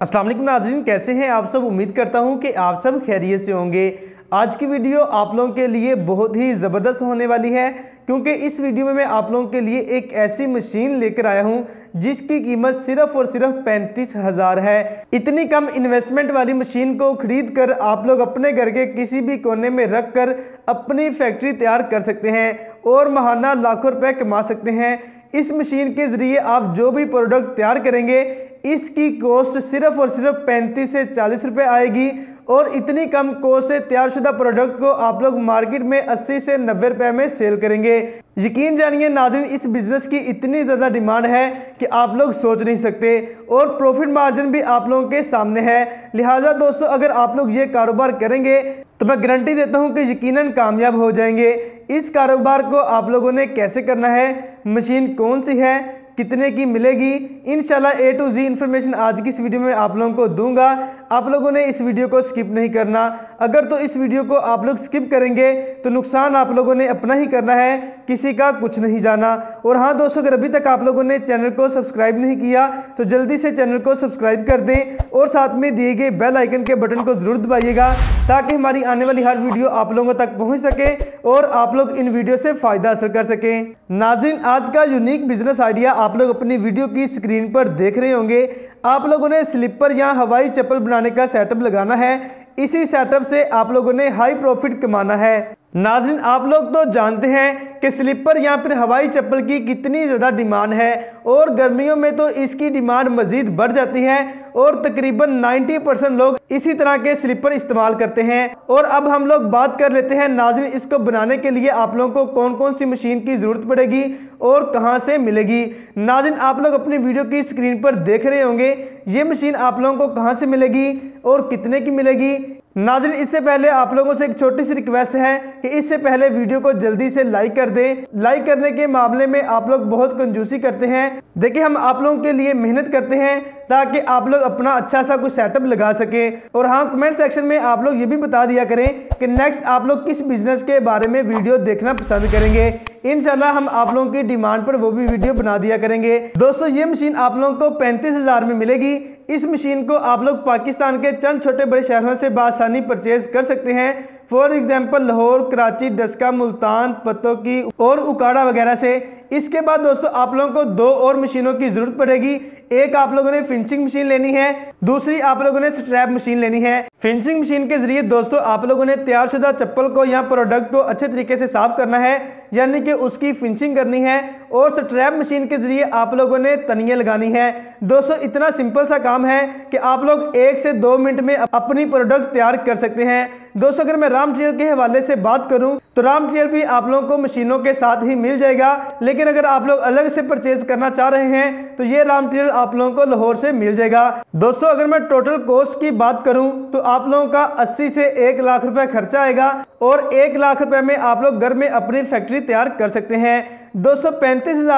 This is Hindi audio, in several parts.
वालेकुम नाजरीन, कैसे हैं आप सब? उम्मीद करता हूँ कि आप सब खैरियत से होंगे। आज की वीडियो आप लोगों के लिए बहुत ही ज़बरदस्त होने वाली है, क्योंकि इस वीडियो में मैं आप लोगों के लिए एक ऐसी मशीन लेकर आया हूँ, जिसकी कीमत सिर्फ़ और सिर्फ़ पैंतीस हज़ार है। इतनी कम इन्वेस्टमेंट वाली मशीन को खरीद कर आप लोग अपने घर के किसी भी कोने में रख कर अपनी फैक्ट्री तैयार कर सकते हैं और महाना लाखों रुपए कमा सकते हैं। इस मशीन के ज़रिए आप जो भी प्रोडक्ट तैयार करेंगे इसकी कॉस्ट सिर्फ़ और सिर्फ़ पैंतीस से चालीस रुपए आएगी और इतनी कम कॉस्ट से तैयारशुदा प्रोडक्ट को आप लोग मार्केट में 80 से 90 रुपए में सेल करेंगे। यकीन जानिए नाजिन इस बिज़नेस की इतनी ज़्यादा डिमांड है कि आप लोग सोच नहीं सकते और प्रॉफिट मार्जिन भी आप लोगों के सामने है। लिहाजा दोस्तों, अगर आप लोग ये कारोबार करेंगे तो मैं गारंटी देता हूँ कि यकीनन कामयाब हो जाएँगे। इस कारोबार को आप लोगों ने कैसे करना है? मशीन कौन सी है? कितने की मिलेगी इन ए टू जी इन्फॉर्मेशन आज की इस वीडियो में आप लोगों को दूँगा। आप लोगों ने इस वीडियो को स्किप नहीं करना। अगर तो इस वीडियो को आप लोग स्किप करेंगे तो नुकसान आप लोगों ने अपना ही करना है, किसी का कुछ नहीं जाना। और हाँ दोस्तों, अगर अभी तक आप लोगों ने चैनल को सब्सक्राइब नहीं किया तो जल्दी से चैनल को सब्सक्राइब कर दें और साथ में दिए गए बेल आइकन के बटन को ज़रूर दबाइएगा, ताकि हमारी आने वाली हर वीडियो आप लोगों तक पहुँच सके और आप लोग इन वीडियो से फ़ायदा हासिल कर सकें। नाजिन आज का यूनिक बिज़नेस आइडिया आप लोग अपनी वीडियो की स्क्रीन पर देख रहे होंगे। आप लोगों ने स्लीपर या हवाई चप्पल बनाने का सेटअप लगाना है। इसी सेटअप से आप लोगों ने हाई प्रॉफिट कमाना है। नाजिन, आप लोग तो जानते हैं कि स्लीपर या फिर हवाई चप्पल की कितनी ज़्यादा डिमांड है और गर्मियों में तो इसकी डिमांड मज़ीद बढ़ जाती है और तकरीबन 90 परसेंट लोग इसी तरह के स्लीपर इस्तेमाल करते हैं। और अब हम लोग बात कर लेते हैं नाजिन, इसको बनाने के लिए आप लोगों को कौन कौन सी मशीन की ज़रूरत पड़ेगी और कहाँ से मिलेगी। नाजिन, आप लोग अपनी वीडियो की स्क्रीन पर देख रहे होंगे, ये मशीन आप लोगों को कहाँ से मिलेगी और कितने की मिलेगी नाजरीन इससे पहले आप लोगों से एक छोटी सी रिक्वेस्ट है कि इससे पहले वीडियो को जल्दी से लाइक कर दें। लाइक करने के मामले में आप लोग बहुत कंजूसी करते हैं। देखिए, हम आप लोगों के लिए मेहनत करते हैं ताकि आप लोग अपना अच्छा सा कुछ सेटअप लगा सकें। और हाँ कमेंट सेक्शन में आप लोग ये भी बता दिया करें कि नेक्स्ट आप लोग किस बिज़नेस के बारे में वीडियो देखना पसंद करेंगे। इनशाला हम आप लोगों की डिमांड पर वो भी वीडियो बना दिया करेंगे। दोस्तों, ये मशीन आप लोगों को पैंतीस में मिलेगी। इस मशीन को आप लोग पाकिस्तान के चंद छोटे बड़े शहरों से बासानी परचेज कर सकते हैं। फॉर एग्जांपल लाहौर, कराची डस्का मुल्तान पत्तों की और उकाड़ा वगैरह से। इसके बाद दोस्तों, आप लोगों को दो और मशीनों की ज़रूरत पड़ेगी। एक आप लोगों ने फिनिशिंग मशीन लेनी है, दूसरी आप लोगों ने स्ट्रैप मशीन लेनी है। फिंचिंग मशीन के ज़रिए दोस्तों, आप लोगों ने तैयारशुदा चप्पल को या प्रोडक्ट को अच्छे तरीके से साफ़ करना है, यानी कि उसकी फिंचिंग करनी है और स्ट्रैप मशीन के ज़रिए आप लोगों ने तनिए लगानी है। दोस्तों, इतना सिंपल सा काम है कि आप लोग एक से दो मिनट में अपनी प्रोडक्ट तैयार कर सकते हैं। दोस्तों, अगर मैं राम मटेरियल के हवाले से बात करूँ तो राम मटेरियल भी आप लोगों को मशीनों के साथ ही मिल जाएगा। लेकिन अगर आप लोग अलग से परचेज करना चाह रहे हैं तो ये राम मटेरियल आप लोगों को लाहौर से मिल जाएगा। दोस्तों, अगर मैं टोटल कॉस्ट की बात करूँ तो आप लोगों का 80 से एक लाख रुपए खर्चा आएगा और एक लाख रुपए में आप लोग घर में अपनी फैक्ट्री तैयार कर सकते हैं। दो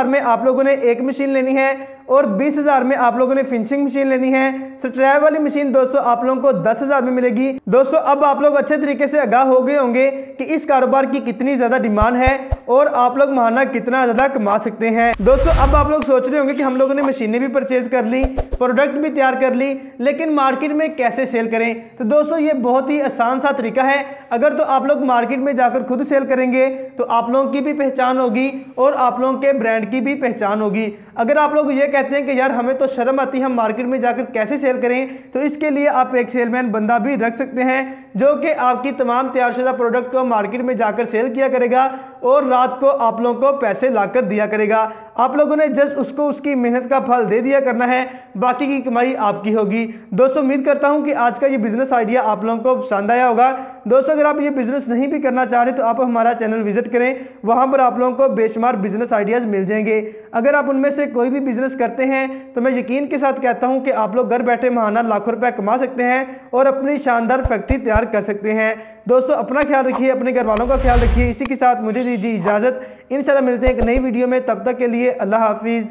में आप लोगों ने एक मशीन लेनी है। और बीस हज़ार में आप लोगों ने फिनिशिंग मशीन लेनी है। स्ट्रैप वाली मशीन दोस्तों आप लोगों को दस हज़ार में मिलेगी। दोस्तों, अब आप लोग अच्छे तरीके से आगाह हो गए होंगे कि इस कारोबार की कितनी ज़्यादा डिमांड है और आप लोग महाना कितना ज़्यादा कमा सकते हैं। दोस्तों, अब आप लोग सोच रहे होंगे कि हम लोगों ने मशीनें भी परचेज कर ली, प्रोडक्ट भी तैयार कर ली, लेकिन मार्केट में कैसे सेल करें? तो दोस्तों, ये बहुत ही आसान सा तरीका है। अगर तो आप लोग मार्केट में जाकर खुद सेल करेंगे तो आप लोगों की भी पहचान होगी और आप लोगों के ब्रांड की भी पहचान होगी। अगर आप लोग ये कहते हैं कि यार हमें तो शर्म आती है, हम मार्केट में जाकर कैसे सेल करें? तो इसके लिए आप एक सेलमैन बंदा भी रख सकते हैं, जो कि आपकी तमाम तैयारशुदा प्रोडक्ट को मार्केट में जाकर सेल किया करेगा। और रात को आप लोगों को पैसे लाकर दिया करेगा। आप लोगों ने जस्ट उसको उसकी मेहनत का फल दे दिया करना है। बाकी की कमाई आपकी होगी। दोस्तों, उम्मीद करता हूँ कि आज का ये बिज़नेस आइडिया आप लोगों को पसंद आया होगा। दोस्तों, अगर आप ये बिज़नेस नहीं भी करना चाह रहे तो आप हमारा चैनल विज़िट करें। वहाँ पर आप लोगों को बेशुमार बिज़नेस आइडियाज़ मिल जाएँगे। अगर आप उनमें से कोई भी बिज़नेस करते हैं तो मैं यकीन के साथ कहता हूँ कि आप लोग घर बैठे महाना लाखों रुपये कमा सकते हैं और अपनी शानदार फैक्ट्री तैयार कर सकते हैं। दोस्तों, अपना ख्याल रखिए, अपने घर वालों का ख्याल रखिए। इसी के साथ मुझे दीजिए इजाज़त। इन मिलते हैं एक नई वीडियो में। तब तक के लिए अल्लाह हाफिज़।